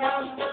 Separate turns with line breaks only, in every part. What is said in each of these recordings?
down.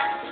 Yeah.